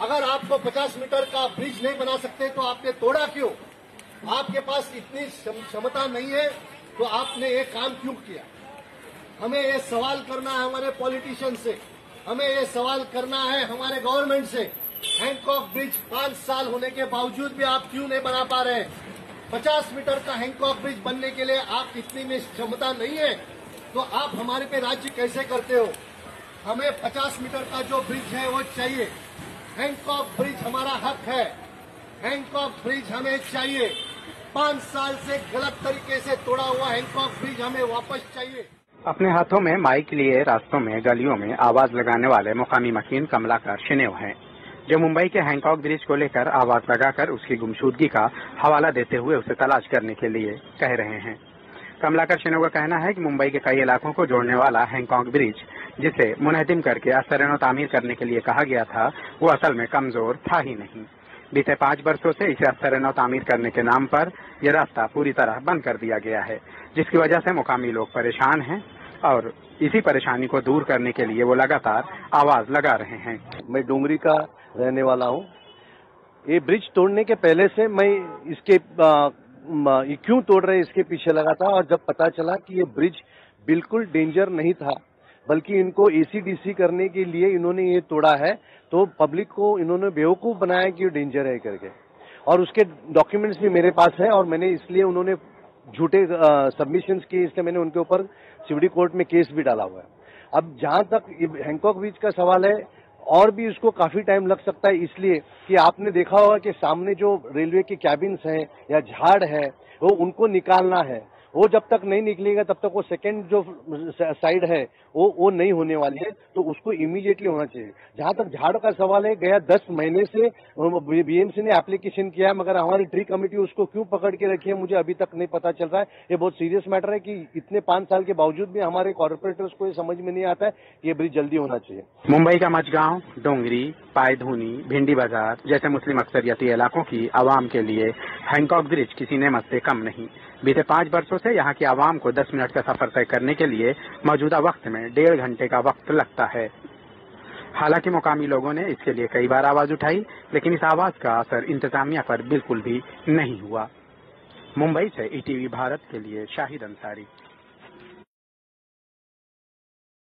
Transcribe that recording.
अगर आपको 50 मीटर का ब्रिज नहीं बना सकते तो आपने तोड़ा क्यों? आपके पास इतनी क्षमता नहीं है तो आपने ये काम क्यों किया? हमें ये सवाल करना है हमारे पॉलिटिशियन से, हमें ये सवाल करना है हमारे गवर्नमेंट से। हैंकॉक ब्रिज पाँच साल होने के बावजूद भी आप क्यों नहीं बना पा रहे पचास मीटर का हैंकॉक ब्रिज बनने के लिए आप इतनी में क्षमता नहीं है तो आप हमारे पे राज्य कैसे करते हो? हमें पचास मीटर का जो ब्रिज है वो चाहिए। हैंकॉक ब्रिज हमारा हक है। हैंकॉक ब्रिज हमें चाहिए। पाँच साल से गलत तरीके से तोड़ा हुआ हैंकॉक ब्रिज हमें वापस चाहिए। अपने हाथों में माइक लिए, रास्तों में, गलियों में आवाज़ लगाने वाले मुकामी मकीन कमलाकर शिनेव हैं। जो मुंबई के हैंकॉक ब्रिज को लेकर आवाज़ लगाकर उसकी गुमशुदगी का हवाला देते हुए उसे तलाश करने के लिए कह रहे हैं। कमलाकर शिनेव का कहना है कि मुंबई के कई इलाकों को जोड़ने वाला हैंकॉक ब्रिज जिसे मुनहदिम करके असरनो तामीर करने के लिए कहा गया था, वो असल में कमज़ोर था ही नहीं। बीते पाँच वर्षों से इसे असरनो तामीर करने के नाम पर यह रास्ता पूरी तरह बंद कर दिया गया है, जिसकी वजह से मुकामी लोग परेशान हैं और इसी परेशानी को दूर करने के लिए वो लगातार आवाज़ लगा रहे हैं। मैं डोंगरी का रहने वाला हूँ। ये ब्रिज तोड़ने के पहले से मैं इसके क्यों तोड़ रहे इसके पीछे लगा था और जब पता चला कि ये ब्रिज बिल्कुल डेंजर नहीं था बल्कि इनको एसीडीसी करने के लिए इन्होंने ये तोड़ा है तो पब्लिक को इन्होंने बेवकूफ़ बनाया कि ये डेंजर है करके। और उसके डॉक्यूमेंट्स भी मेरे पास है और मैंने इसलिए उन्होंने झूठे सबमिशन किए, इसलिए मैंने उनके ऊपर सीवडी कोर्ट में केस भी डाला हुआ है। अब जहाँ तक हैंकॉक बीच का सवाल है, और भी उसको काफ़ी टाइम लग सकता है, इसलिए कि आपने देखा होगा कि सामने जो रेलवे के कैबिन्स हैं या झाड़ है, वो उनको निकालना है। वो जब तक नहीं निकलेगा, तब तक वो सेकेंड जो साइड है, वो वो नहीं होने वाली है तो उसको इमीडिएटली होना चाहिए। जहाँ तक झाड़ का सवाल है, गया दस महीने से बीएमसी ने एप्लीकेशन किया है मगर हमारी ट्री कमेटी उसको क्यों पकड़ के रखी है, मुझे अभी तक नहीं पता चल रहा है। ये बहुत सीरियस मैटर है कि इतने पाँच साल के बावजूद भी हमारे कॉरपोरेटर्स को ये समझ में नहीं आता है कि ये ब्रिज जल्दी होना चाहिए। मुंबई का मचगांव डोंगरी, पायधुनी, भिंडी बाज़ार, जैसे मुस्लिम अक्सरियती इलाकों की आवाम के लिए हैंकॉक ब्रिज किसी नेमत से कम नहीं। बीते पाँच वर्षों से यहाँ की आवाम को दस मिनट का सफ़र तय करने के लिए मौजूदा वक्त में डेढ़ घंटे का वक्त लगता है। हालाँकि मुकामी लोगों ने इसके लिए कई बार आवाज़ उठाई, लेकिन इस आवाज़ का असर इंतजामिया पर बिल्कुल भी नहीं हुआ। मुंबई से ईटीवी भारत के लिए शाहिद अंसारी।